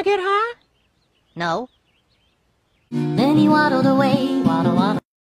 I get high? No. Then he waddled away.